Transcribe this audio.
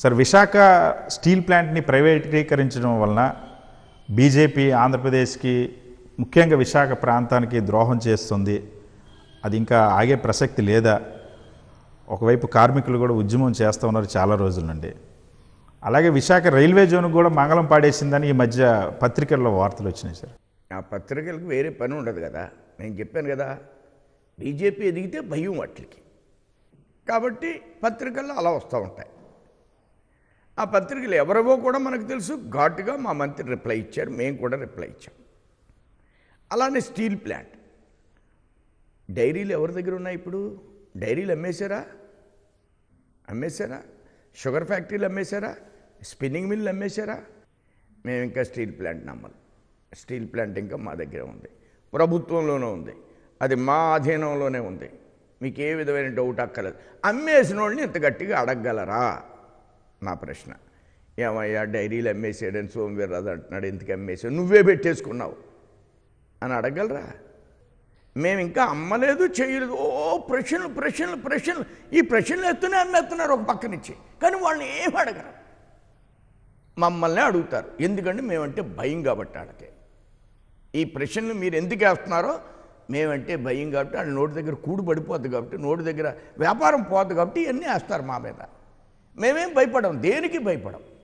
Sir Visakha steel ప్లాంట్ని ప్రైవేటీకరించడం వలన BJP ఆంధ్రప్రదేశ్కి ముఖ్యంగా విశాఖ ప్రాంతానికి ద్రోహం చేస్తుంది. అది ఇంకా ఆగే ప్రసక్తి లేదా? ఒకవైపు కార్మికులు కూడా ఉద్యమం చేస్తూ ఉన్నారు చాలా రోజుల నుండి అలాగే విశాఖ రైల్వే జోన్ కూడా మంగళం పాడేసిందని ఈ మధ్య పత్రికల్లో వార్తలు వచ్చినాయి సార్. ఆ పత్రికలకు వేరే పని ఉండదు కదా? నేను చెప్పాను కదా బీజేపీ ఎదిగితే భయం వాటికి. కాబట్టి పత్రికల్లో అలా వస్తూ ఉంటాయి. ఆ పత్రికలు ఎవరవో కూడా మనకు తెలుసు. ఘాటుగా మా మంత్రి రిప్లై ఇచ్చారు. మేము కూడా రిప్లై ఇచ్చాం. అలానే స్టీల్ ప్లాంట్. డైరీలు ఎవరి దగ్గర ఉన్నాయి ఇప్పుడు? డైరీలు అమ్మేశారా? అమ్మేశారా? షుగర్ ఫ్యాక్టరీలు అమ్మేశారా? స్పిన్నింగ్ మిల్లు అమ్మేశారా? మేము ఇంకా స్టీల్ ప్లాంట్ నమ్మాలి స్టీల్ ప్లాంట్ ఇంకా మా దగ్గర ఉంది. ప్రభుత్వంలోనే ఉంది. అది మా అధీనంలోనే ఉంది. మీకు ఏ విధమైన డౌట్ అక్కర్లేదు. అమ్మేసిన వాళ్ళని ఇంత గట్టిగా అడగగలరా? నా ప్రశ్న. ఏమయ్యా డైరీలు అమ్మేసాడని సోమవీర్రాజు అంటున్నాడు ఎందుకు అమ్మేసాడు నువ్వే పెట్టేసుకున్నావు. అని అడగలరా? మేము ఇంకా అమ్మలేదు చేయలేదు. ఓ ప్రశ్నలు ప్రశ్నలు ప్రశ్నలు. ఈ ప్రశ్నలు ఎత్తునే అమ్మేస్తున్నారు ఒక పక్క నుంచి. కానీ వాళ్ళని ఏం అడగరు? మమ్మల్ని అడుగుతారు. ఎందుకంటే మేమంటే భయం కాబట్టి వాళ్ళకి. ఈ ప్రశ్నలు మీరు ఎందుకు వేస్తున్నారో మేమంటే భయం కాబట్టి వాళ్ళ నోటి దగ్గర కూడు పడిపోద్ది కాబట్టి నోటి దగ్గర వ్యాపారం పోద్ది కాబట్టి ఇవన్నీ వేస్తారు మా మీద. మేమేం భయపడం దేనికి భయపడం?